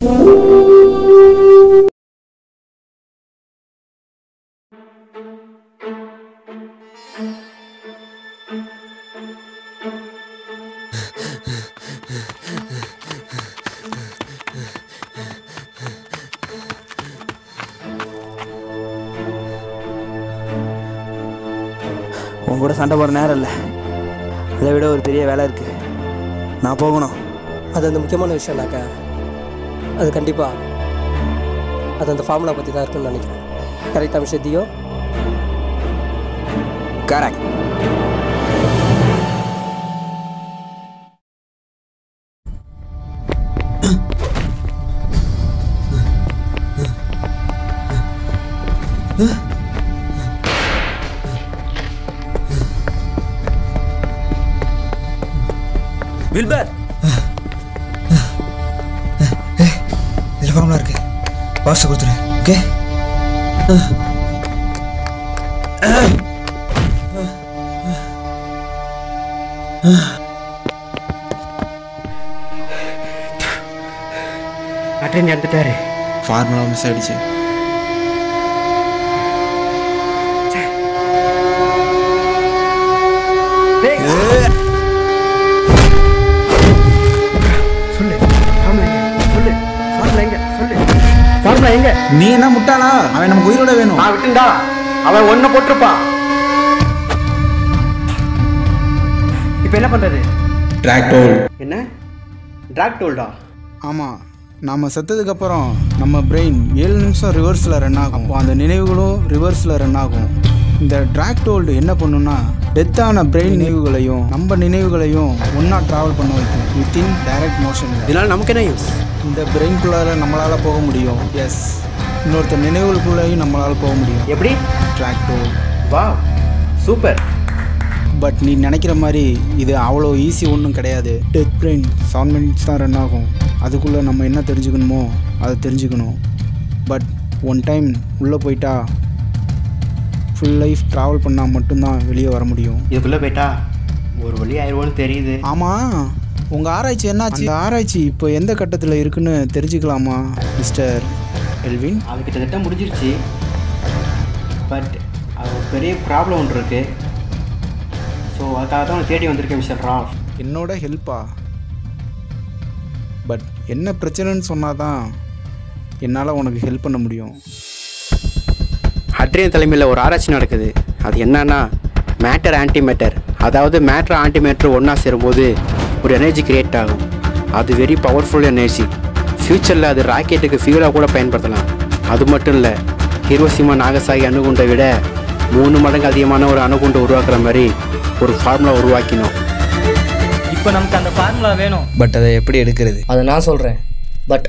உன் கூட சண்டை போடுற நேரம் இல்லை. அதை விட ஒரு பெரிய வேலை இருக்குது நான் போகணும். அது அந்த முக்கியமான விஷயம் விஷயம்னாக்கா அது கண்டிப்பாக அது அந்த ஃபார்முலா பற்றி தான் இருக்குன்னு நினைக்கிறேன். கரெக்டாக விஷயத்தையோ கரெக்ட் வில்பர்! இதில் ஃபார்முலா இருக்கு. பாஸ்ட்டை கொடுத்துரு. ஓகே? அட்டன் எடுத்துட்டாரு ஃபார்முலா மிஸ் ஆயிடுச்சு. சொல்லு நீ என்ன முட்டாளா? அவன் நமக்கு உயிரோட வேணும். நான் விட்டுண்டா. அவன் ஒன்று போட்டிருப்பான். இப்போ என்ன பண்றது? டிராக்டோல் என்ன? டிராக் டோல்டா ஆமாம் நாம் செத்ததுக்கப்புறம் நம்ம பிரெயின் ஏழு நிமிஷம் ரிவர்ஸில் ரன் ஆகும். அப்போ அந்த நினைவுகளும் ரிவர்ஸில் ரன் ஆகும். இந்த டிராக்டோல்டு என்ன பண்ணுன்னா டெத்தான பிரெயின் நினைவுகளையும் நம்ம நினைவுகளையும் ஒன்றா ட்ராவல் பண்ண வைக்கும். வித்தின் டைரக்ட் மோஷன் இதனால நமக்கு என்ன யூஸ் இந்த பிரெயின்குள்ளார நம்மளால் போக முடியும். எஸ் இன்னொருத்தர் நினைவுகளுக்குள்ளேயும் நம்மளால் போக முடியும். எப்படி? டிராக்டோல் வா சூப்பர். பட் நீ நினைக்கிற மாதிரி இது அவ்வளோ ஈஸி ஒன்றும் கிடையாது. டெத் பிரெயின் செவன் மினிட்ஸ் தான் ரன் ஆகும். அதுக்குள்ளே நம்ம என்ன தெரிஞ்சுக்கணுமோ அதை தெரிஞ்சுக்கணும். பட் ஒன் டைம் உள்ளே போயிட்டா ஃபுல் லைஃப் ட்ராவல் பண்ணால் மட்டும்தான் வெளியே வர முடியும். இதுக்குள்ளே போயிட்டா ஒரு வழி ஆயிடுவோன்னு தெரியுது. ஆமாம் உங்கள் ஆராய்ச்சி என்னாச்சு? ஆராய்ச்சி இப்போ எந்த கட்டத்தில் இருக்குன்னு தெரிஞ்சுக்கலாமா மிஸ்டர் எல்வின் அது கிட்டத்தட்ட முடிஞ்சிருச்சு. பட் அது ஒரு பெரிய ப்ராப்ளம் ஒன்று இருக்கு. ஸோ அதுக்காக தான் தேடி வந்திருக்கேன் மிஸ்டர் ராவ் என்னோட ஹெல்ப்பா பட் என்ன பிரச்சனைன்னு சொன்னால் தான் என்னால் உனக்கு ஹெல்ப் பண்ண முடியும். ஹட்ரியன் தலைமையில் ஒரு ஆராய்ச்சி நடக்குது. அது என்னன்னா மேட்டர் ஆன்டிமேட்டர் அதாவது மேட்டர் ஆன்டிமேட்டர் ஒன்றா சேரும்போது ஒரு எனர்ஜி கிரியேட் ஆகும். அது வெரி பவர்ஃபுல் எனர்ஜி ஃப்யூச்சரில் அது ராக்கெட்டுக்கு ஃபியூலாக கூட பயன்படுத்தலாம். அது மட்டும் இல்லை ஹிரோசிமா நாகசாகி அணுகுண்டை விட மூணு மடங்கு அதிகமான ஒரு அணுகுண்டை உருவாக்குற மாதிரி ஒரு ஃபார்முலா உருவாக்கினோம். இப்போ நமக்கு அந்த ஃபார்முலா வேணும். பட் அதை எப்படி எடுக்கிறது? அதை நான் சொல்கிறேன் பட்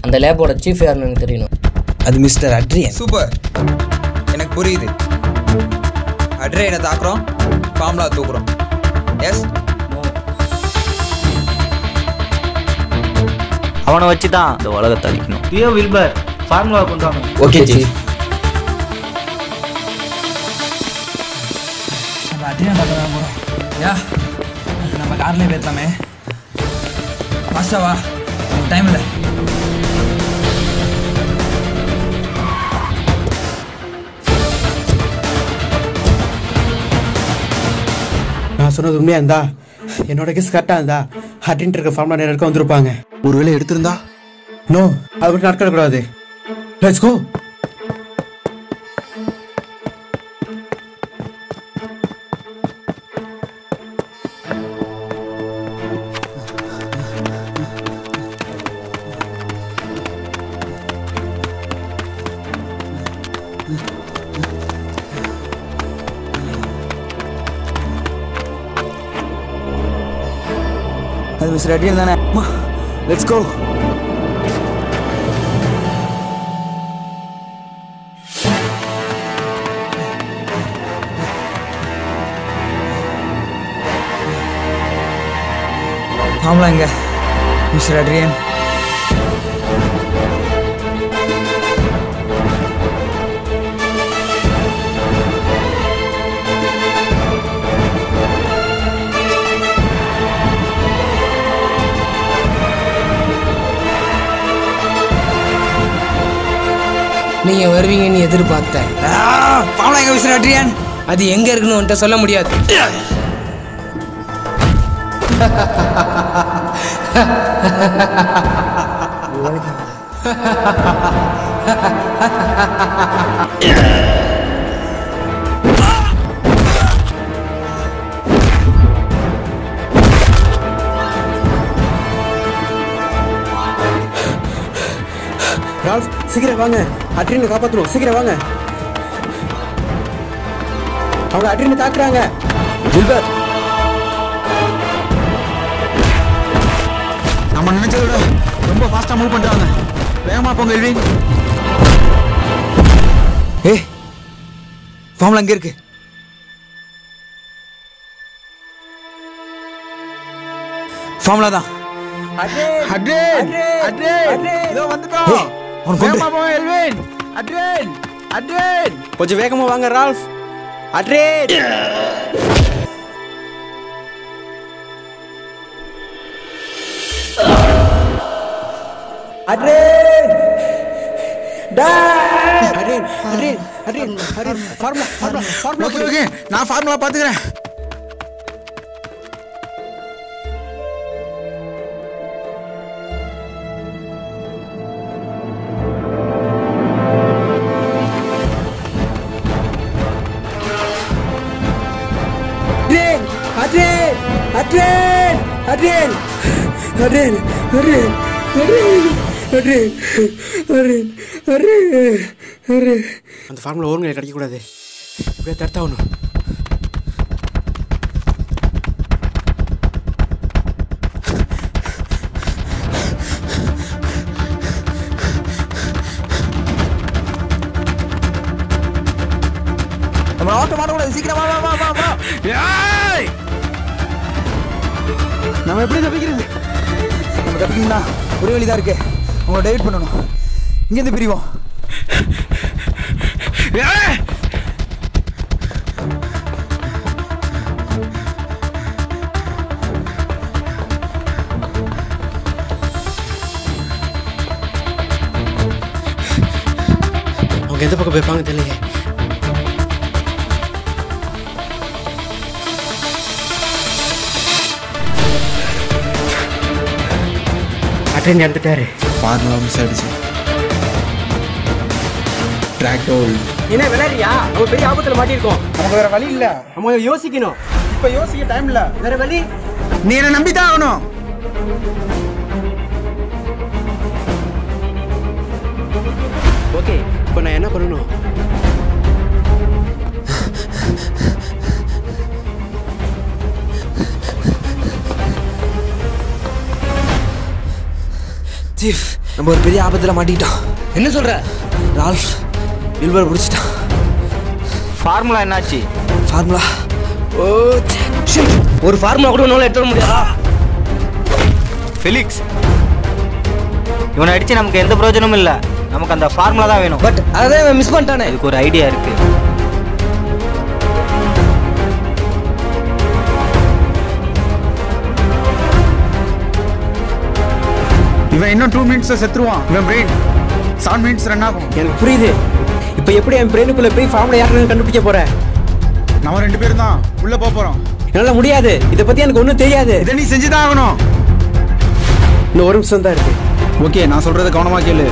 அந்த லேபோட சீஃப் யாருன்னு எனக்கு தெரியணும். அது மிஸ்டர் அட்ரியன் சூப்பர் எனக்கு புரியுது. அட்ரேனை தாக்குறோம். ஃபார்முலா தூக்குறோம். எஸ் அவனை வச்சு தான் இந்த உலகத்தை அழிக்கணும். பியோ வில்பர் ஃபார்முலா கொண்டு வாங்க ஓகே சீஃப் நம்ம அட்ரியன் பார்க்க தான் போகிறோம் யா நம்ம கார்லேயே போயிருக்கலாமே ஃபாஸ்ட்டாக வா. டைம் இல்லை. நான் சொன்னது உண்மையாக இருந்தா? என்னோட கிஸ் கரெக்டாக இருந்தா? ஹட்ரின்ட்டு இருக்க ஃபார்முலா நேரம் வந்திருப்பாங்க. ஒருவேளை எடுத்திருந்தா? நோ அது மட்டும் நடக்கக்கூடாது லெட்ஸ் கோ அது மிஸ்டர் அட்ரியன் தானே? Let's go. ஃபார்முலா எங்க மிஸ்டர் அட்ரியன் நீங்க வருவீங்கன்னு எதிர்பார்த்தேன். மிஸ்டர் அட்ரியன் அது எங்க இருக்குன்னு உன்கிட்ட சொல்ல முடியாது. சீக்கிரம் வாங்க. அட்ரினை காப்பாற்றணும் சீக்கிரம் வாங்க. அவங்க அட்ரினை தாக்குறாங்க. வில்பர் நம்ம நினைச்சதை விட ரொம்ப ஃபாஸ்ட்டாக மூவ் பண்ணுறாங்க வேகமாக போங்க எல்வின் ஏய் ஃபார்முலா அங்க இருக்கு? ஃபார்முலா தான். அட்ரேன் அட்ரேன் இதோ வந்துட்டோம். வேகமா எல்வின். அட்ரேன் அட்ரேன். கொஞ்சம் வேகமாக வாங்க Ralph. அட்ரேட் Adrian. Adrian Adrian Adrian. Formula formula formula okay okay. நான் ஃபார்முலா பாத்துக்கிறேன். அடேன் அடேன் அடேன் அடேன் அடேன் அடேன் அந்த ஃபார்முலா ஓரங்களை கிடைக்கக்கூடாது. இப்படியே தடுத்தாகணும். நம்ம ஆட்டோ மாட்டக்கூடாது. சீக்கிரமா வா வா வா வா நம்ம எப்படி தப்பிக்கிறது? தப்பிக்கணும்னா ஒரே வழி தான் இருக்கு. அவங்கள டைவர்ட் பண்ணணும். இங்கேருந்து பிரிவோம். அவங்க எந்த பக்கம் போய்ப்பாங்க தெரியலையே. அட்ரேன் இறந்துட்டாரு ஃபார்முலா மிஸ் ஆயிடுச்சு. ட்ராக் ஹோல் என்ன விளையாடுறியா? நம்ம பெரிய ஆபத்துல மாட்டிருக்கோம் நமக்கு வேற வழி இல்ல. நம்ம யோசிக்கணும். இப்ப யோசிக்க டைம் இல்ல. வேற வழி? நீ என்ன நம்பி தான் ஆகணும். ஓகே இப்போ நான் என்ன பண்ணணும்? சீஃப் நம்ம ஒரு பெரிய ஆபத்துல மாட்டிக்கிட்டோம். என்ன சொல்ற? ரால்ஃப் வில்பர் பிடிச்சிட்டான். ஃபார்முலா என்னாச்சு? ஃபார்முலா ஓ. ஒரு ஃபார்முலா கூட உன்னால எடுத்து வர முடியாதா? ஃபெலிக்ஸ் இவனை அடிச்சு நமக்கு எந்த பிரயோஜனமும் இல்லை. நமக்கு அந்த ஃபார்முலா தான் வேணும். பட் அதான் இவன் மிஸ் பண்ணிட்டானே. இதுக்கு ஒரு ஐடியா இருக்கு. இவன் இன்னும் டூ மினிட்ஸ்ல செத்துருவான். இவன் பிரெயின் செவன் மினிட்ஸ் ரன் ஆகும். எனக்கு புரியுது. இப்போ எப்படி என் பிரெயினுக்குள்ள போய் ஃபார்முலா யாருன்னு கண்டுபிடிக்க போறேன் நம்ம ரெண்டு பேரும் தான். உள்ள போக போறோம். என்னால முடியாது. இதை பத்தி எனக்கு ஒன்றும் தெரியாது. இதை நீ செஞ்சுதான் ஆகணும். இன்னும் ஒரு நிமிஷம் தான் இருக்கு. ஓகே நான் சொல்றத கவனமா கேளு.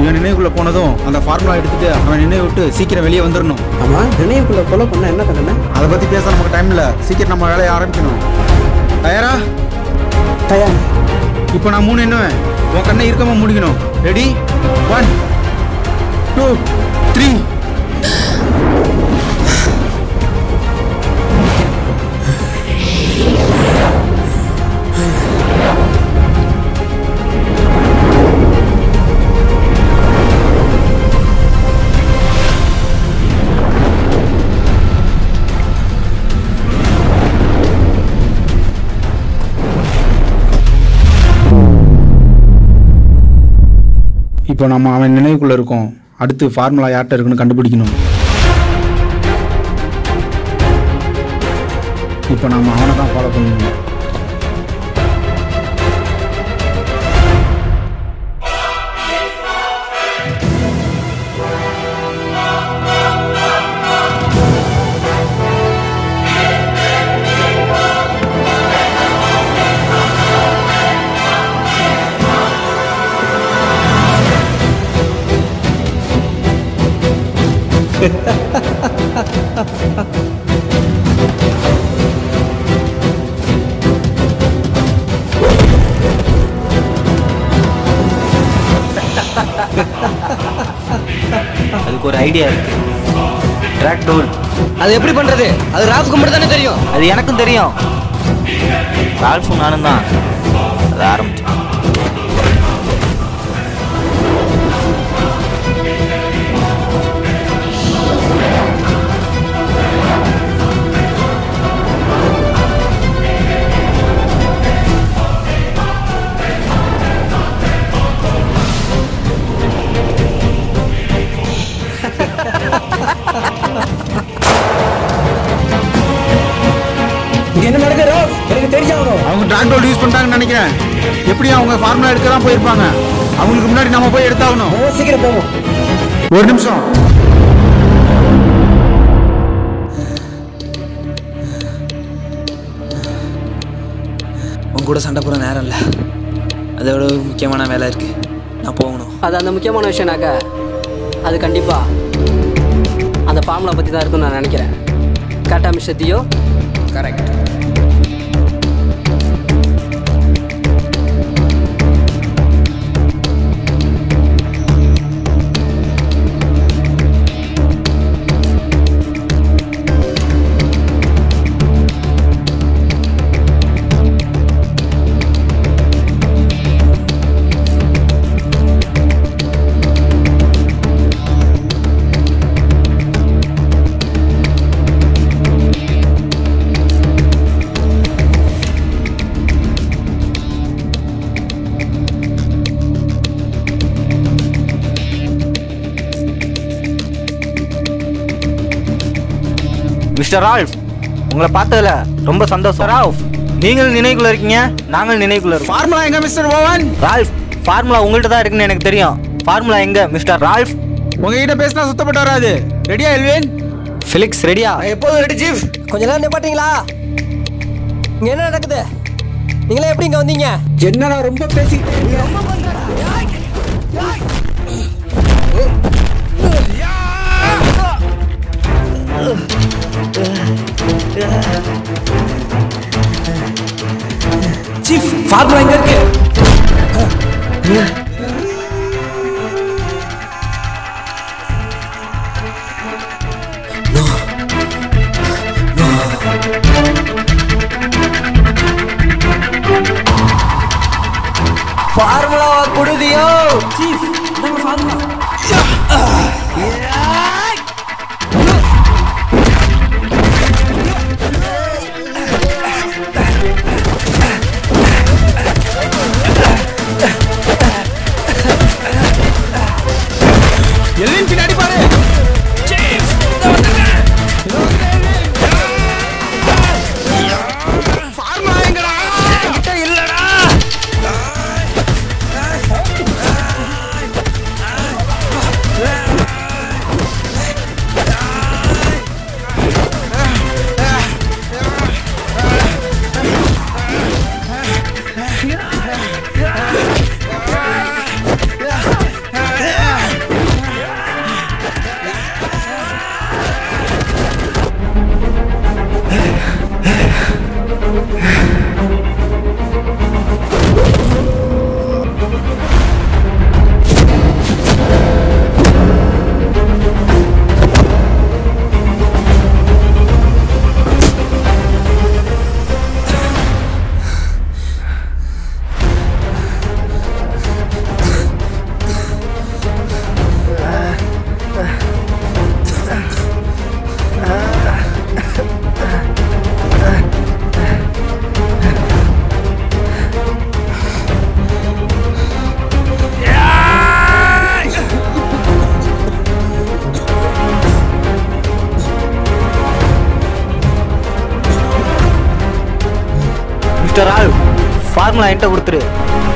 இவன் நினைவுக்குள்ள போனதும் அந்த ஃபார்முலா எடுத்துட்டு அவன் நினைவு விட்டு சீக்கிரம் வெளியே வந்துடணும் ஆமா நினைவுக்குள்ள கொலை பண்ண என்ன தண்டனை அதை பத்தி பேச நமக்கு டைம் இல்ல. சீக்கிரம் நம்ம வேலையை ஆரம்பிக்கணும். தயாரா? தயார். இப்போ நான் மூணு எண்ணுவேன் உன் கண்ணை இருக்கமா முடிக்கணும். ரெடி ஒன் டூ த்ரீ இப்போ நம்ம அவன் நினைவுக்குள்ள இருக்கோம். அடுத்து ஃபார்முலா யார்கிட்ட இருக்குன்னு கண்டுபிடிக்கணும். இப்போ நம்ம அவனை தான் ஃபாலோ பண்ணணும். அதுக்கு ஒரு ஐடியா இருக்கு. ட்ராக் டூல் அது எப்படி பண்றது? அது ராஃப்க்கு மட்டும் தானே தெரியும். அது எனக்கும் தெரியும். ரால்ஃபும் நானும் தான். அதை ஆரம்பிச்சோம். எப்படி அவங்க ஃபார்முலா எடுக்க தான் போயிருப்பாங்க. அவங்களுக்கு முன்னாடி நம்ம போய் எடுத்தாகணும். சீக்கிரம் போவோம். ஒரு நிமிஷம். உன் கூட சண்டை போட நேரம் இல்லை. அதை விட ஒரு முக்கியமான வேலை இருக்கு. நான் போகணும். அது அந்த முக்கியமான விஷயம்னாக்கா அது கண்டிப்பாக அந்த ஃபார்முலா பற்றி தான் இருக்கும்னு நான் நினைக்கிறேன். கரெக்டாக mister Theo correct mister Ralph உங்களை பார்த்ததுல ரொம்ப சந்தோஷம். ரால்ஃப் நீங்கள் நினைவுக்குள்ள இருக்கீங்க நாங்கள் நினைவுக்குள்ள இருக்கோம். ஃபார்முலா எங்க மிஸ்டர் ஓவன் ரால்ஃப் ஃபார்முலா உங்கள்கிட்ட தான் இருக்குன்னு எனக்கு தெரியும். ஃபார்முலா எங்க மிஸ்டர் ரால்ஃப்? உங்ககிட்ட பேசினா சுத்தப்பட்டு வராது. ரெடியா எல்வேன் ஃபிலிக்ஸ் ரெடியா எப்போதும் ரெடி சீஃப் கொஞ்ச நேரம் நிப்பாட்டீங்களா? இங்கே என்ன நடக்குது? நீங்களே எப்படி இங்கே வந்தீங்க? என்னடா ரொம்ப பேசி சீஃப் ஃபார்முலா எங்க இருக்கு ஃபார்முலாவா குடுதியோ சீஃப் நாங்க ஃபார்முலா ஃபார்முலா என்கிட்ட கொடுத்துரு.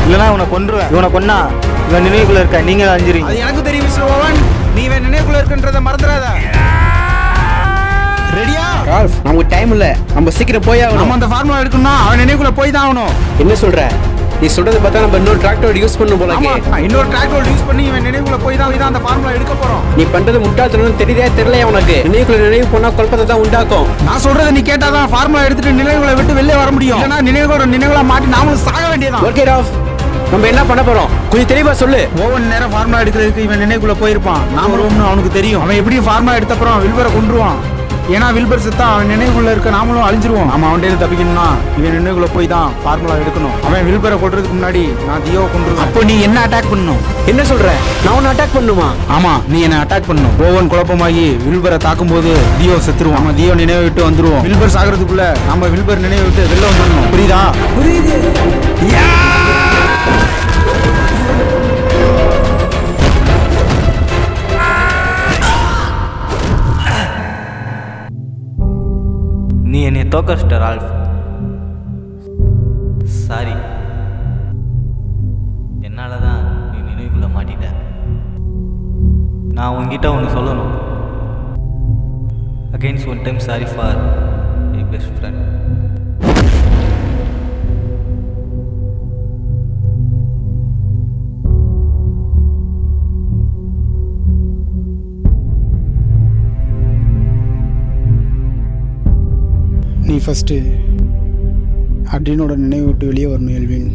இல்லைன்னா இவனை கொன்றுவேன். இவனை கொன்னா இவன் நினைவுக்குள்ள இருக்க? நீங்கள் அஞ்சிருவீங்க அது எனக்கு தெரியும் ஓவன் நீ இவன் நினைவுக்குள்ள இருக்குன்றத மறந்துடாத. ரெடியா நமக்கு டைம் இல்லை. நம்ம சீக்கிரம் போய் நம்ம ஆகணும் அந்த ஃபார்முலா எடுக்கணும்னா அவன் நினைவுக்குள்ள போய் தான் ஆகணும். என்ன சொல்ற? நீ சொல்றது பார்த்தா நம்ம இன்னொரு டிராக்டர் யூஸ் பண்ணும் போல. இன்னொரு டிராக்டர் யூஸ் பண்ணி இவன் நினைவுல போய் தான் இதான் அந்த ஃபார்முலா எடுக்க போறோம். நீ பண்றது முட்டாள்தனம் தெரியுதே தெரியலையா உனக்கு? நினைவுக்குள்ள நினைவு போனா குழப்பத்தை தான் உண்டாக்கும். நான் சொல்றதை நீ கேட்டாதான் ஃபார்முலா எடுத்துட்டு நினைவுகளை விட்டு வெளியே வர முடியும். இல்லைன்னா நினைவுகளோட நினைவுகளா மாட்டி நாமளும் சாக வேண்டியதான் ஓகே ராவ் நம்ம என்ன பண்ண போறோம்? கொஞ்சம் தெளிவா சொல்லு. ஒவ்வொரு நேரம் ஃபார்முலா எடுக்கிறதுக்கு இவன் நினைவுக்குள்ள போயிருப்பான். நாம ரோம்னு அவனுக்கு தெரியும். அவன் எப்படி ஃபார்முலா எடுத்தப்புறம் வில்பரை கொண்டுருவான் ஏன்னா வில்பர் செத்தா அவன் நினைவுக்குள்ள இருக்க நாமளும் அழிஞ்சிருவோம். நம்ம அவன்கிட்ட தப்பிக்கணும்னா இவன் நினைவுக்குள்ள போய் தான் ஃபார்முலா எடுக்கணும். அவன் வில்பரை கொள்றதுக்கு முன்னாடி நான் தியோ கொண்டுருவேன் அப்போ நீ என்ன அட்டாக் பண்ணணும் என்ன சொல்ற? நான் உன்னை அட்டாக் பண்ணுமா? ஆமா நீ என்ன அட்டாக் பண்ணணும் ஓவன் குழப்பமாகி வில்பரை தாக்கும் போது தியோ செத்துருவான். நம்ம தியோ நினைவு விட்டு வந்துருவோம். வில்பர் சாகிறதுக்குள்ள நம்ம வில்பர் நினைவு விட்டு வெளில வந்துடணும். புரியுதா? புரியுது. நீ ஆல்ஃப் சாரி என்னால் தான் நீ நினைவுக்குள்ள மாட்டிட்ட. நான் உன்கிட்ட ஒன்று சொல்லணும். Against one time sorry for நீ ஃபஸ்ட்டு அட்ரினோட நினைவு விட்டு வெளியே வரணும் எல்வின்.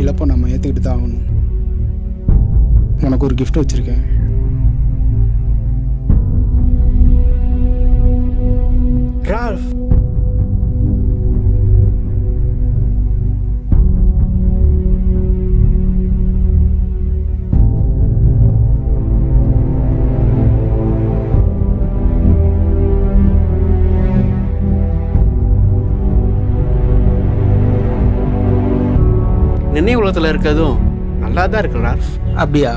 இழப்பை நம்ம ஏற்றுக்கிட்டு தான் ஆகணும். உனக்கு ஒரு கிஃப்ட் வச்சுருக்கேன். Ralph! நினைவுலகத்தில் இருக்கிறதும் நல்லா தான் இருக்கு ரால்ஃப் அப்படியா?